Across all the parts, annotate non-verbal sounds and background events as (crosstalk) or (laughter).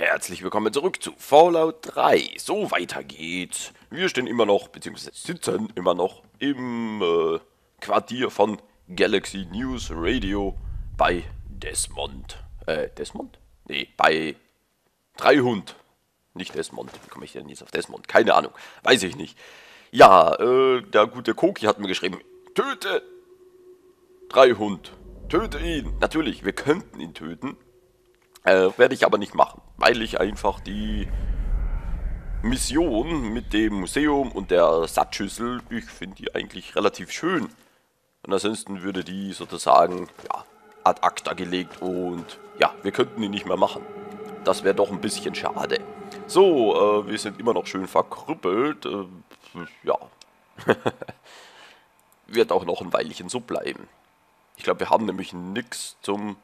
Herzlich willkommen zurück zu Fallout 3. So weiter geht's. Wir stehen immer noch, beziehungsweise sitzen immer noch im äh, Quartier von Galaxy News Radio bei Desmond. Äh, Desmond? Nee, bei Dreihund. Nicht Desmond. Wie komme ich denn jetzt auf Desmond? Keine Ahnung. Weiß ich nicht. Ja, äh, der gute Koki hat mir geschrieben, töte Dreihund. Töte ihn. Natürlich, wir könnten ihn töten. Äh, Werde ich aber nicht machen, weil ich einfach die Mission mit dem Museum und der Sattschüssel, ich finde die eigentlich relativ schön. Und ansonsten würde die sozusagen ja, ad acta gelegt und ja, wir könnten die nicht mehr machen. Das wäre doch ein bisschen schade. So, äh, wir sind immer noch schön verkrüppelt. Äh, ja. (laughs) Wird auch noch ein Weilchen so bleiben. Ich glaube, wir haben nämlich nichts zum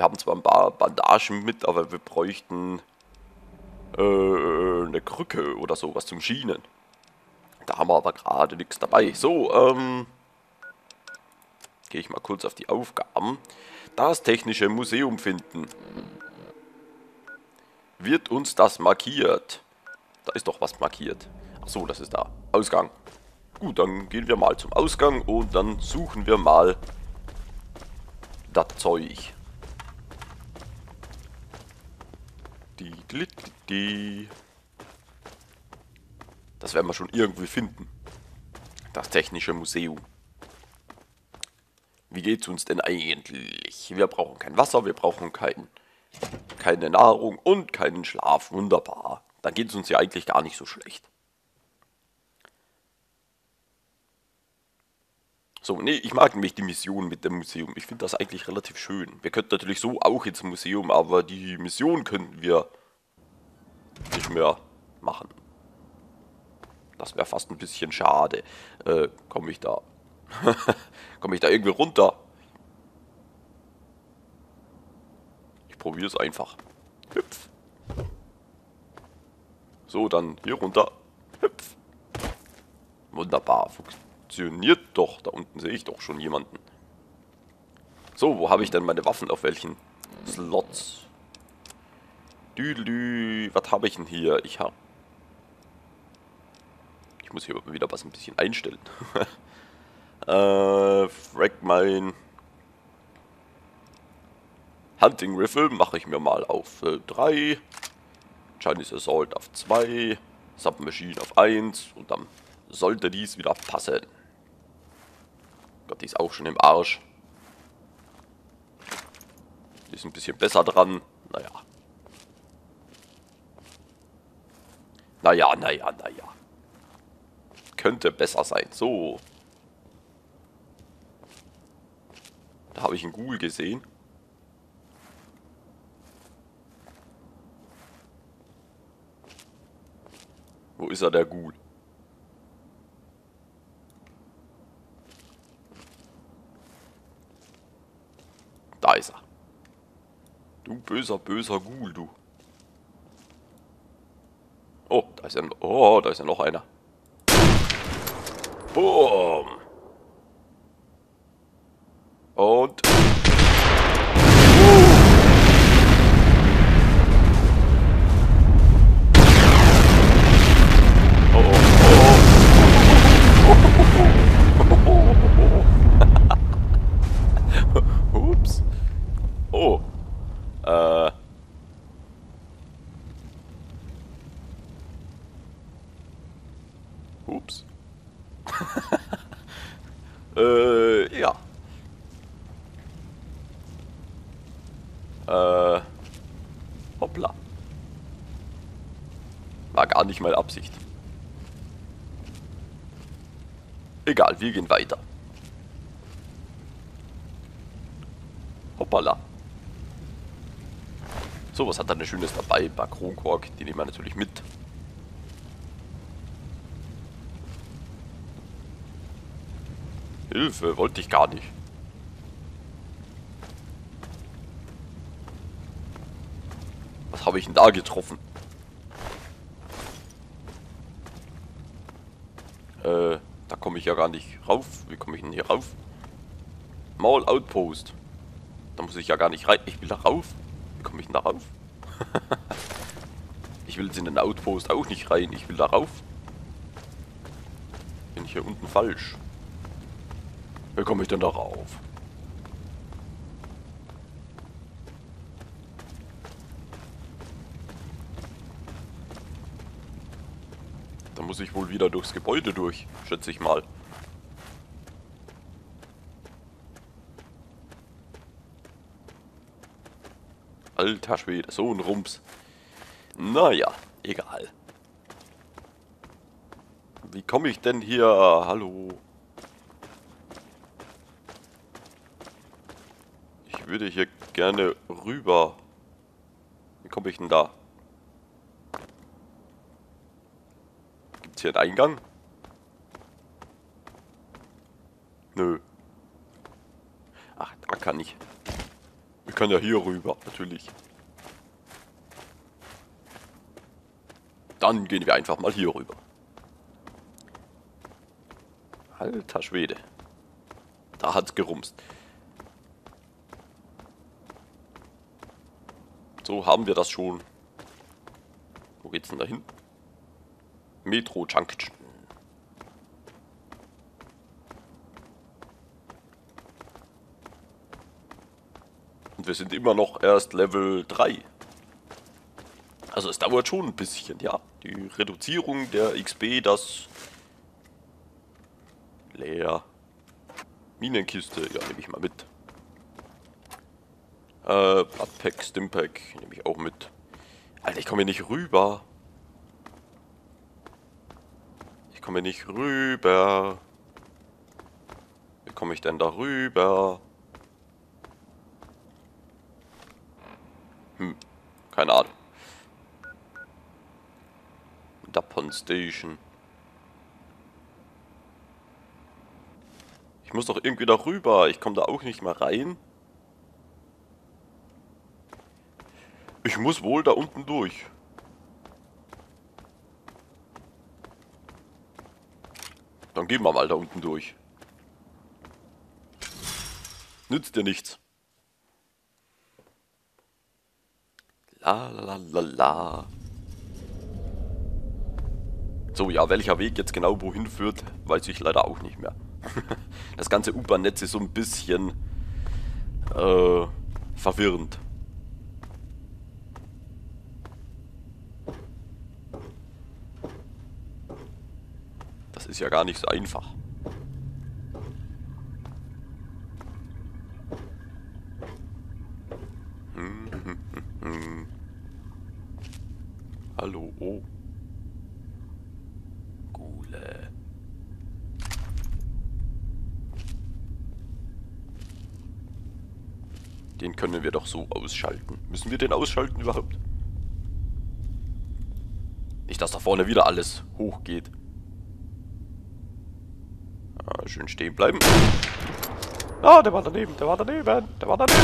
wir haben zwar ein paar Bandagen mit, aber wir bräuchten äh, eine Krücke oder sowas zum Schienen. Da haben wir aber gerade nichts dabei. So, ähm, gehe ich mal kurz auf die Aufgaben. Das Technische Museum finden. Wird uns das markiert? Da ist doch was markiert. Ach so, das ist da. Ausgang. Gut, dann gehen wir mal zum Ausgang und dann suchen wir mal das Zeug. Das werden wir schon irgendwie finden. Das Technische Museum. Wie geht's uns denn eigentlich? Wir brauchen kein Wasser, wir brauchen kein, keine Nahrung und keinen Schlaf. Wunderbar. Dann geht es uns ja eigentlich gar nicht so schlecht. So, nee, ich mag nämlich die Mission mit dem Museum. Ich finde das eigentlich relativ schön. Wir könnten natürlich so auch ins Museum, aber die Mission könnten wir nicht mehr machen. Das wäre fast ein bisschen schade. Äh, komme ich da... (laughs) komme ich da irgendwie runter? Ich probiere es einfach. Hüpf. So, dann hier runter. Hüpf. Wunderbar. Funktioniert funktioniert doch. Da unten sehe ich doch schon jemanden. So, wo habe ich denn meine Waffen? Auf welchen Slots? Düdelü. Was habe ich denn hier? Ich habe... Ich muss hier wieder was ein bisschen einstellen. (laughs) äh, Fragmine. Hunting Rifle mache ich mir mal auf 3. Äh, Chinese Assault auf 2. Submachine auf 1. Und dann sollte dies wieder passen. Gott, die ist auch schon im Arsch. Die ist ein bisschen besser dran. Naja. Naja, naja, naja. Könnte besser sein. So. Da habe ich einen Ghoul gesehen. Wo ist er, der Ghoul? Da ist er. Du böser, böser Ghoul, du. Oh, da ist ja, oh, da ist ja noch einer. Boom. Und nicht mal Absicht. Egal, wir gehen weiter. Hoppala. So, was hat da eine Schönes dabei? Ein paar Kronkork, die nehmen wir natürlich mit. Hilfe, wollte ich gar nicht. Was habe ich denn da getroffen? Äh, da komme ich ja gar nicht rauf. Wie komme ich denn hier rauf? Mall Outpost. Da muss ich ja gar nicht rein. Ich will da rauf. Wie komme ich denn da rauf? (laughs) ich will jetzt in den Outpost auch nicht rein. Ich will darauf. Bin ich hier unten falsch? Wie komme ich denn? Da muss ich wohl wieder durchs Gebäude durch, schätze ich mal. Alter Schwede, so ein Rums. Naja, egal. Wie komme ich denn hier? Hallo. Ich würde hier gerne rüber. Wie komme ich denn da? Gibt es hier einen Eingang? Nö. Ach, da kann ich. Wir können ja hier rüber, natürlich. Dann gehen wir einfach mal hier rüber. Alter Schwede. Da hat's gerumst. So haben wir das schon. Wo geht's denn da hin? Metro Junction. Und wir sind immer noch erst Level 3. Also es dauert schon ein bisschen, ja. Die Reduzierung der XP, das... Leer. Minenkiste, ja, nehme ich mal mit. Äh, Bloodpack, Stimpack, nehme ich auch mit. Alter, ich komme hier nicht rüber. Ich komme nicht rüber. Wie komme ich denn da rüber? Hm, keine Ahnung. Dapon Station. Ich muss doch irgendwie da rüber. Ich komme da auch nicht mehr rein. Ich muss wohl da unten durch. Dann gehen wir mal da unten durch. Nützt dir nichts. La la la la. So, ja, welcher Weg jetzt genau wohin führt, weiß ich leider auch nicht mehr. (laughs) das ganze U-Bahn-Netz ist so ein bisschen äh, verwirrend. Das ja gar nicht so einfach. (laughs) Hallo. Oh. Gule. Den können wir doch so ausschalten. Müssen wir den ausschalten überhaupt? Nicht, dass da vorne wieder alles hochgeht. Ah, schön stehen bleiben. Ah, der war daneben, der war daneben, der war daneben.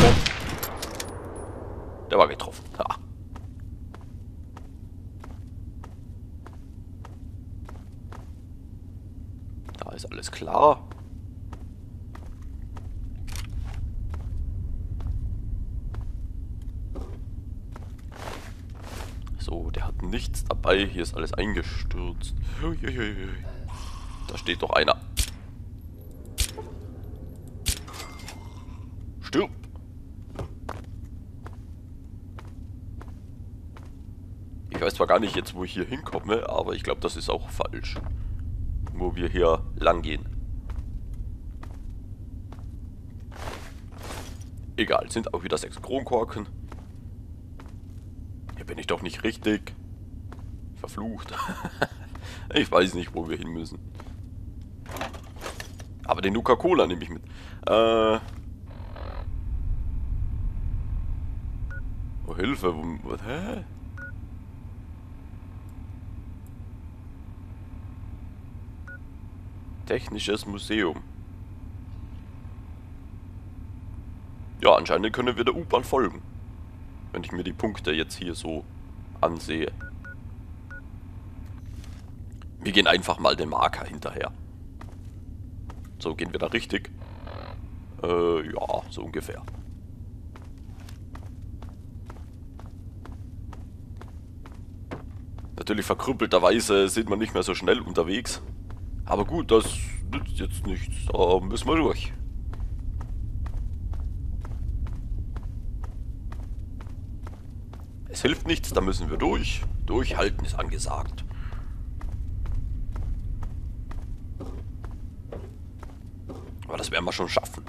Der war getroffen. Ha. ist alles klar. So, der hat nichts dabei. Hier ist alles eingestürzt. Da steht doch einer. Stirb! Ich weiß zwar gar nicht jetzt, wo ich hier hinkomme, aber ich glaube, das ist auch falsch wo wir hier lang gehen. Egal, sind auch wieder sechs Kronkorken. Hier bin ich doch nicht richtig. Verflucht. (laughs) ich weiß nicht, wo wir hin müssen. Aber den Nuka-Cola nehme ich mit. Äh... Oh, Hilfe. Hä? Technisches Museum. Ja, anscheinend können wir der U-Bahn folgen. Wenn ich mir die Punkte jetzt hier so ansehe. Wir gehen einfach mal den Marker hinterher. So, gehen wir da richtig? Äh, ja, so ungefähr. Natürlich verkrüppelterweise sind wir nicht mehr so schnell unterwegs. Aber gut, das nützt jetzt nichts. Da müssen wir durch. Es hilft nichts, da müssen wir durch. Durchhalten ist angesagt. Aber das werden wir schon schaffen.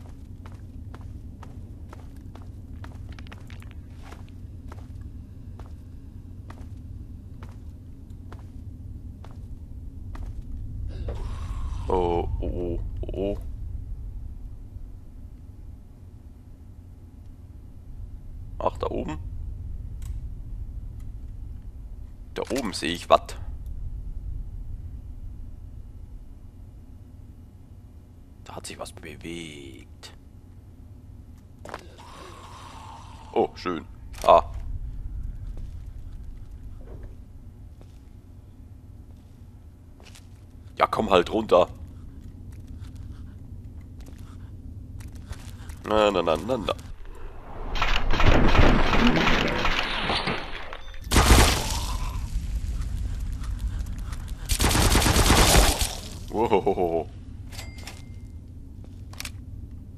Oh, oh, oh, oh. Ach, da oben? Da oben sehe ich was. Da hat sich was bewegt. Oh, schön. Ah. Ja, komm halt runter. Na, na, na, na, na. Wow.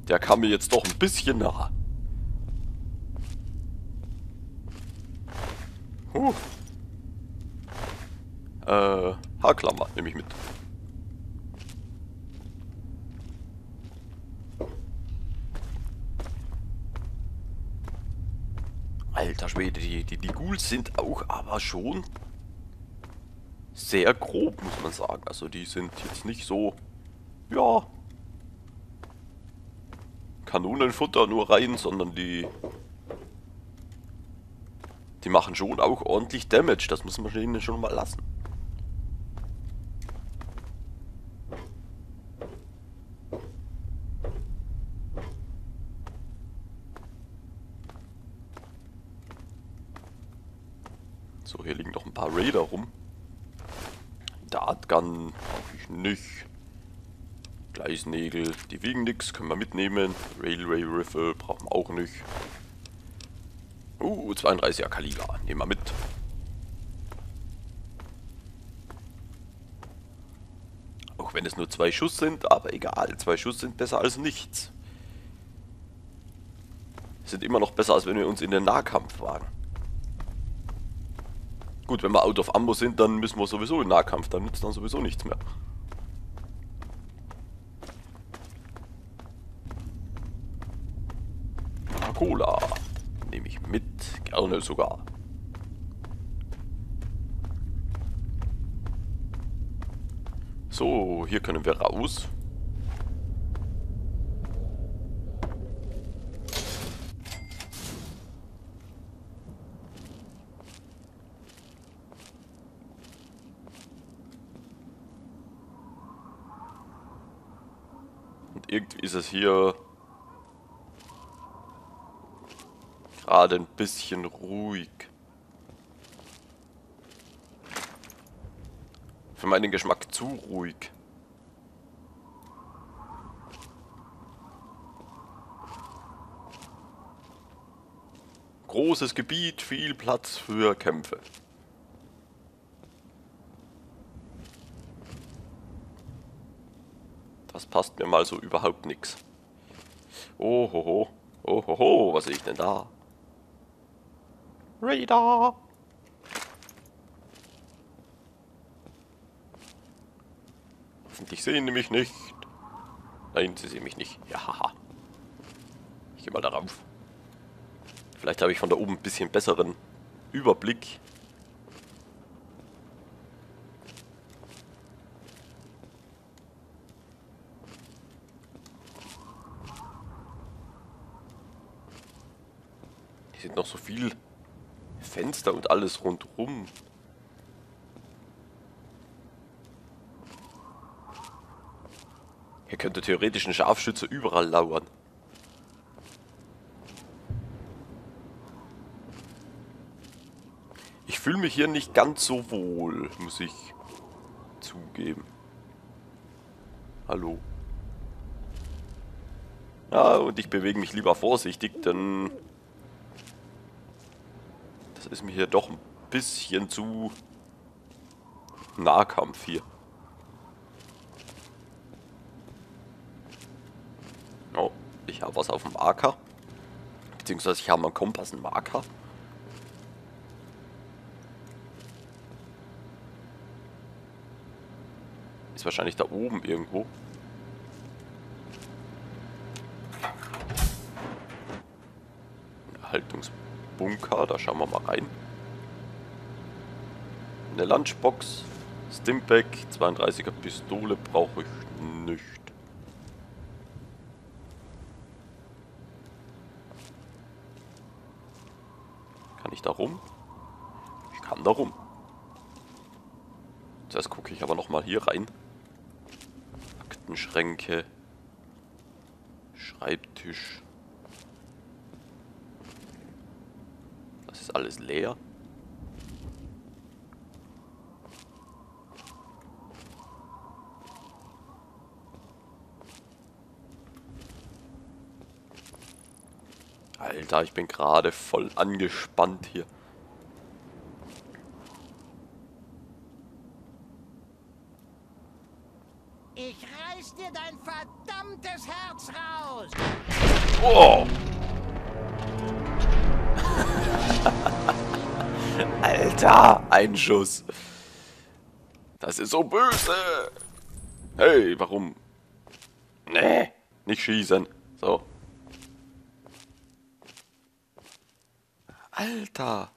Der kam mir jetzt doch ein bisschen nah. Huh. Äh, Haarklammer nehme ich mit. Alter Schwede, die, die, die Ghouls sind auch aber schon sehr grob, muss man sagen. Also die sind jetzt nicht so, ja, Kanonenfutter nur rein, sondern die, die machen schon auch ordentlich Damage. Das muss man ihnen schon mal lassen. So, hier liegen noch ein paar Raider rum. Dartgun brauche ich nicht. Gleisnägel, die wiegen nichts, können wir mitnehmen. Railway Riffle brauchen wir auch nicht. Uh, 32er Kaliber, nehmen wir mit. Auch wenn es nur zwei Schuss sind, aber egal, zwei Schuss sind besser als nichts. Sind immer noch besser, als wenn wir uns in den Nahkampf wagen. Gut, wenn wir out of ammo sind, dann müssen wir sowieso in Nahkampf, dann nützt dann sowieso nichts mehr. Cola nehme ich mit, gerne sogar. So, hier können wir raus. irgendwie ist es hier gerade ein bisschen ruhig. Für meinen Geschmack zu ruhig. Großes Gebiet, viel Platz für Kämpfe. Das passt mir mal so überhaupt nichts. Ohoho. Ohoho, was sehe ich denn da? Radar! Hoffentlich sehen die mich nicht. Nein, sie sehen mich nicht. Ja, haha. Ich gehe mal darauf. Vielleicht habe ich von da oben ein bisschen besseren Überblick. Noch so viel Fenster und alles rundherum. Hier könnte theoretisch ein Scharfschütze überall lauern. Ich fühle mich hier nicht ganz so wohl, muss ich zugeben. Hallo. Ja, und ich bewege mich lieber vorsichtig, denn ist mir hier doch ein bisschen zu Nahkampf hier. Oh, ich habe was auf dem Marker. Beziehungsweise ich habe am Kompass einen Marker. Ist wahrscheinlich da oben irgendwo. Haltungsbunker, da schauen wir mal rein. Eine Lunchbox, Stimpack, 32er Pistole brauche ich nicht. Kann ich da rum? Ich kann da rum. Zuerst gucke ich aber noch mal hier rein. Aktenschränke. Schreibtisch. Ist alles leer. Alter, ich bin gerade voll angespannt hier. Ich reiß dir dein verdammtes Herz raus! Oh! Alter, ein Schuss. Das ist so böse. Hey, warum? Nee, nicht schießen. So. Alter.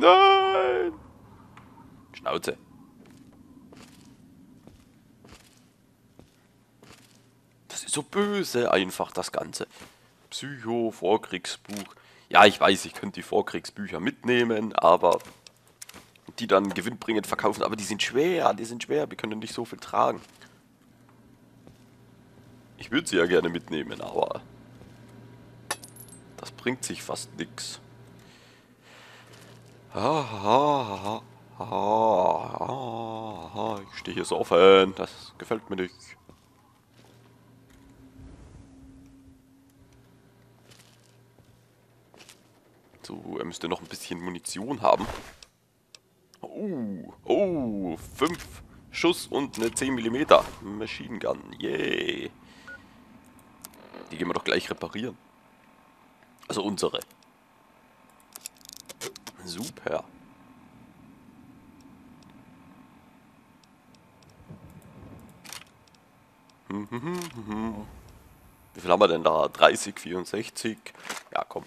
Nein! Schnauze. Das ist so böse einfach, das Ganze. Psycho, Vorkriegsbuch. Ja, ich weiß, ich könnte die Vorkriegsbücher mitnehmen, aber die dann gewinnbringend verkaufen. Aber die sind schwer, die sind schwer. Wir können nicht so viel tragen. Ich würde sie ja gerne mitnehmen, aber das bringt sich fast nix. Ah, ich stehe hier so offen. Das gefällt mir nicht. So, er müsste noch ein bisschen Munition haben. Oh, oh, 5 Schuss und eine 10 mm Machine Gun. Yay. Die gehen wir doch gleich reparieren. Also unsere. Super. Wie viel haben wir denn da? 30, 64? Ja, komm.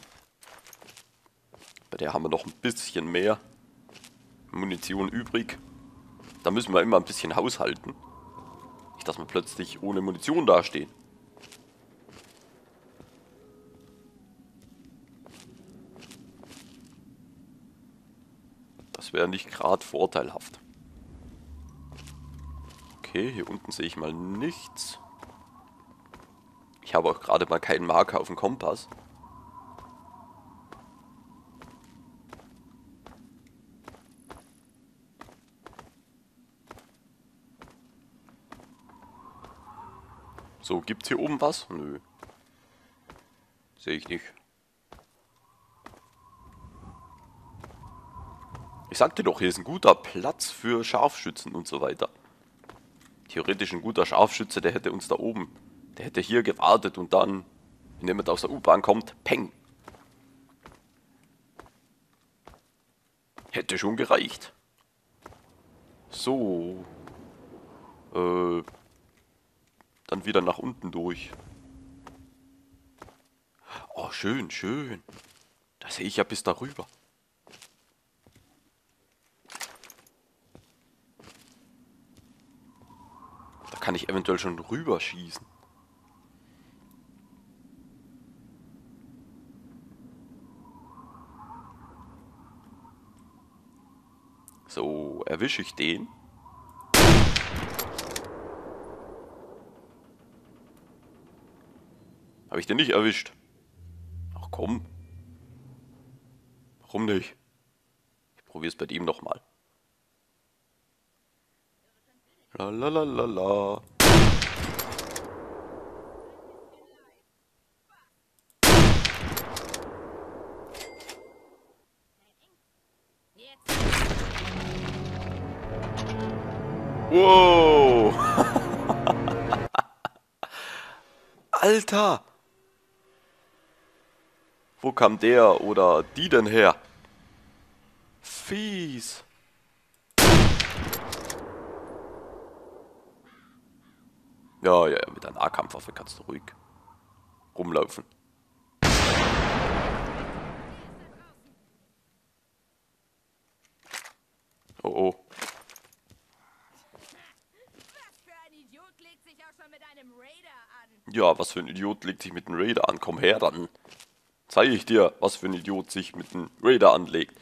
Bei der haben wir noch ein bisschen mehr Munition übrig. Da müssen wir immer ein bisschen haushalten. Nicht, dass wir plötzlich ohne Munition dastehen. Wäre nicht gerade vorteilhaft. Okay, hier unten sehe ich mal nichts. Ich habe auch gerade mal keinen Marker auf dem Kompass. So, gibt's hier oben was? Nö. Sehe ich nicht. Ich sagte doch, hier ist ein guter Platz für Scharfschützen und so weiter. Theoretisch ein guter Scharfschütze, der hätte uns da oben, der hätte hier gewartet und dann, wenn jemand aus der U-Bahn kommt, peng. Hätte schon gereicht. So. Äh, dann wieder nach unten durch. Oh, schön, schön. Da sehe ich ja bis darüber. Kann ich eventuell schon rüberschießen. So, erwische ich den. Habe ich den nicht erwischt? Ach komm. Warum nicht? Ich probiere es bei dem nochmal. La la la la la. Wow! (laughs) Alter! Wo kam der oder die denn her? Fies. Ja, ja, mit einer Nahkampfwaffe kannst du ruhig rumlaufen. Oh oh. Ja, was für ein Idiot legt sich mit einem Raider an? Komm her, dann zeige ich dir, was für ein Idiot sich mit einem Raider anlegt.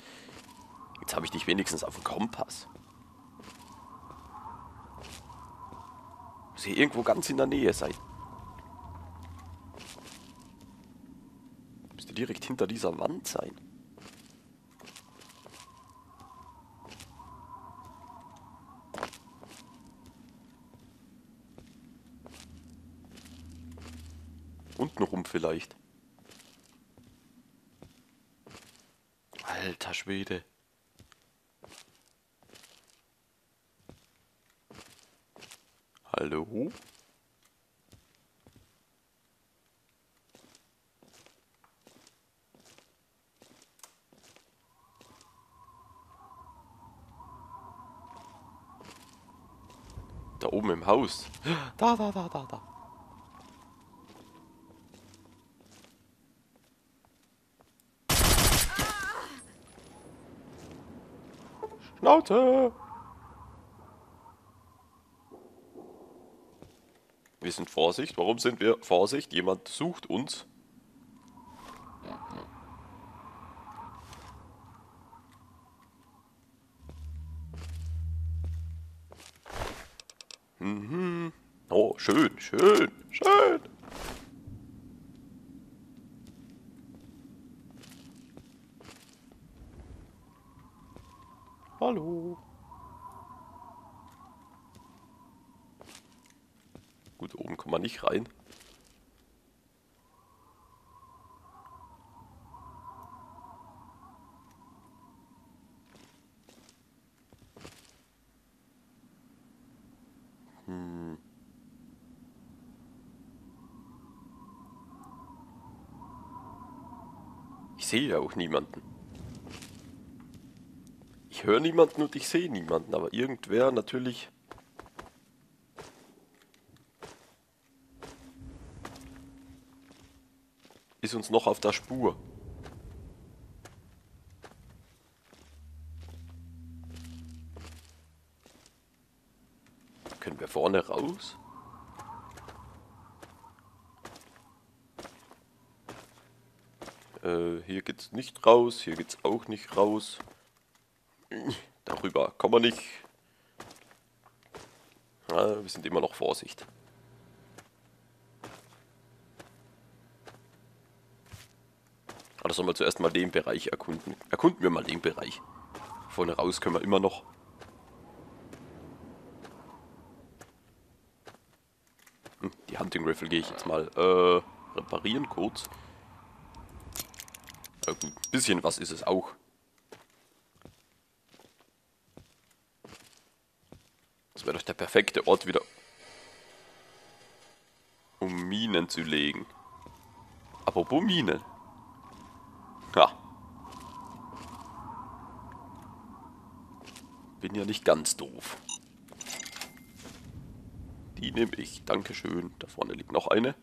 Jetzt habe ich dich wenigstens auf dem Kompass. Muss hier irgendwo ganz in der Nähe sein. Müsste direkt hinter dieser Wand sein. Untenrum vielleicht. Alter Schwede. Hallo? Da oben im Haus. Da, da, da, da, da. Schnauze! Wir sind Vorsicht. Warum sind wir Vorsicht? Jemand sucht uns. Mhm. Oh, schön, schön, schön. Hallo. Gut, oben kommt man nicht rein. Hm. Ich sehe ja auch niemanden. Ich höre niemanden und ich sehe niemanden, aber irgendwer natürlich ist uns noch auf der Spur. Können wir vorne raus? Äh, hier geht's nicht raus, hier geht's auch nicht raus. Darüber kommen wir nicht. Ja, wir sind immer noch Vorsicht. Oder sollen wir zuerst mal den Bereich erkunden? Erkunden wir mal den Bereich. Vorne raus können wir immer noch. Hm, die Hunting Rifle gehe ich jetzt mal äh, reparieren kurz. Ja, gut, ein bisschen was ist es auch. Das wäre doch der perfekte Ort wieder, um Minen zu legen. Apropos Minen. Ja. Bin ja nicht ganz doof. Die nehme ich. Dankeschön. Da vorne liegt noch eine.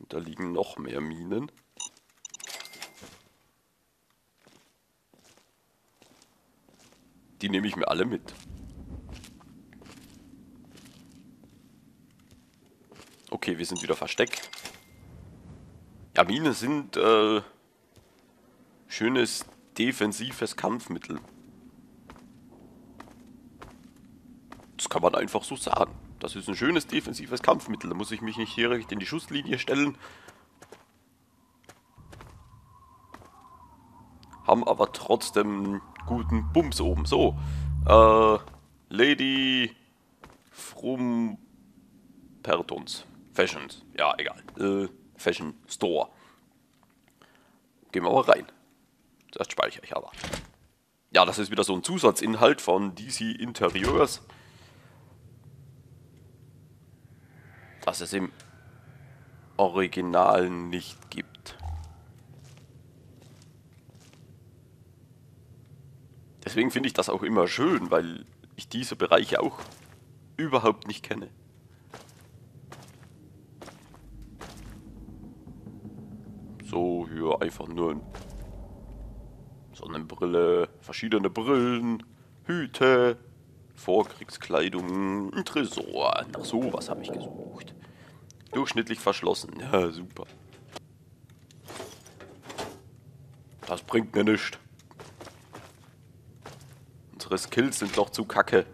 Und da liegen noch mehr Minen. Die nehme ich mir alle mit. Okay, wir sind wieder versteckt. Ja, Minen sind äh, schönes defensives Kampfmittel. Das kann man einfach so sagen. Das ist ein schönes defensives Kampfmittel. Da muss ich mich nicht direkt in die Schusslinie stellen. Haben aber trotzdem guten Bums oben. So, äh, Lady Frum Pertons. Fashions. Ja, egal. Äh, Fashion Store. Gehen wir mal rein. Zuerst speichere ich aber. Ja, das ist wieder so ein Zusatzinhalt von DC Interieurs. Das es im Original nicht gibt. Deswegen finde ich das auch immer schön, weil ich diese Bereiche auch überhaupt nicht kenne. So, hier einfach nur Sonnenbrille, verschiedene Brillen, Hüte, Vorkriegskleidung, ein Tresor. Nach sowas habe ich gesucht. Durchschnittlich verschlossen. (laughs) Ja, super. Das bringt mir nichts. Unsere Skills sind noch zu kacke.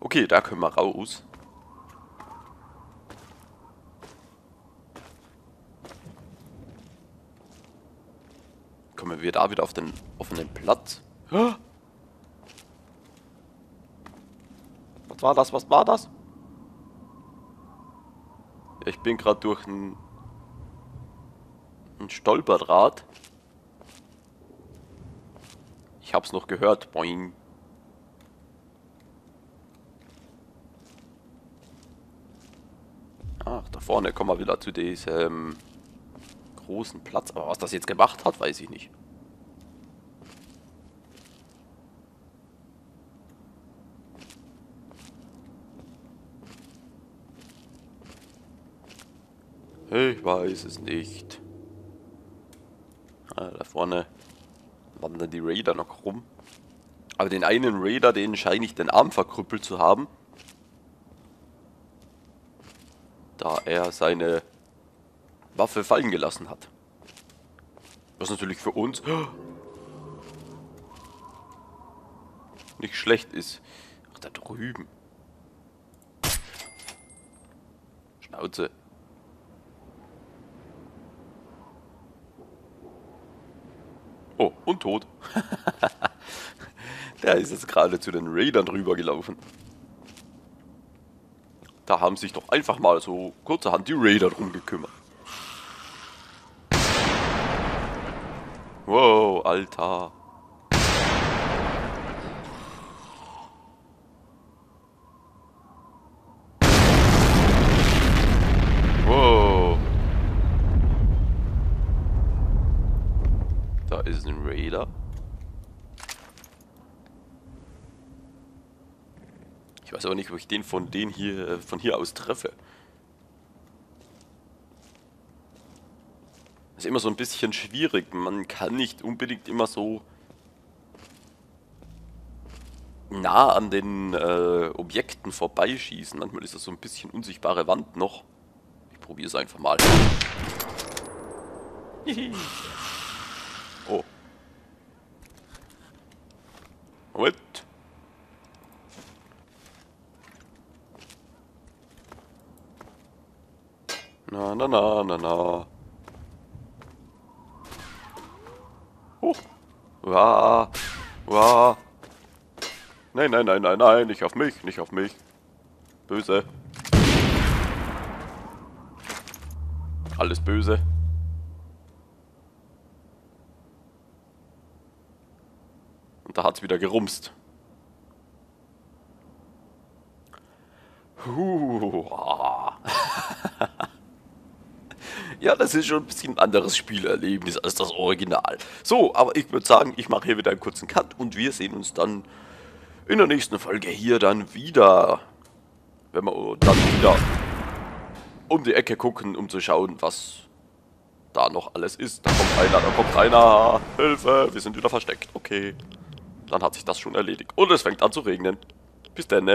Okay, da können wir raus. Kommen wir da wieder auf den offenen Platz? Was war das? Was war das? Ich bin gerade durch ein, ein Stolperdraht. Ich hab's noch gehört. Boing. Ach, da vorne kommen wir wieder zu diesem großen Platz. Aber was das jetzt gemacht hat, weiß ich nicht. Ich weiß es nicht. Ah, da vorne wandern die Raider noch rum. Aber den einen Raider, den scheine ich den Arm verkrüppelt zu haben. Da er seine Waffe fallen gelassen hat. Was natürlich für uns nicht schlecht ist. Ach, da drüben. Schnauze. Oh, und tot. (laughs) Der ist jetzt gerade zu den Raidern drüber gelaufen. Da haben sich doch einfach mal so kurzerhand die Raider drum gekümmert. Wow, Alter. Wow. Da ist ein Raider. Ich weiß aber nicht, ob ich den von den hier äh, von hier aus treffe. Ist immer so ein bisschen schwierig. Man kann nicht unbedingt immer so nah an den äh, Objekten vorbeischießen. Manchmal ist das so ein bisschen unsichtbare Wand noch. Ich probiere es einfach mal. (laughs) oh. Moment. Na, na, na, na, na. Oh. Uah. Uah. Nein, nein, nein, nein, nein, nicht auf mich, nicht auf mich. Böse. Alles böse. Und da hat's wieder gerumst. Huh. (laughs) Ja, das ist schon ein bisschen ein anderes Spielerlebnis als das Original. So, aber ich würde sagen, ich mache hier wieder einen kurzen Cut und wir sehen uns dann in der nächsten Folge hier dann wieder. Wenn wir dann wieder um die Ecke gucken, um zu schauen, was da noch alles ist. Da kommt einer, da kommt einer. Hilfe, wir sind wieder versteckt. Okay. Dann hat sich das schon erledigt. Und es fängt an zu regnen. Bis dann.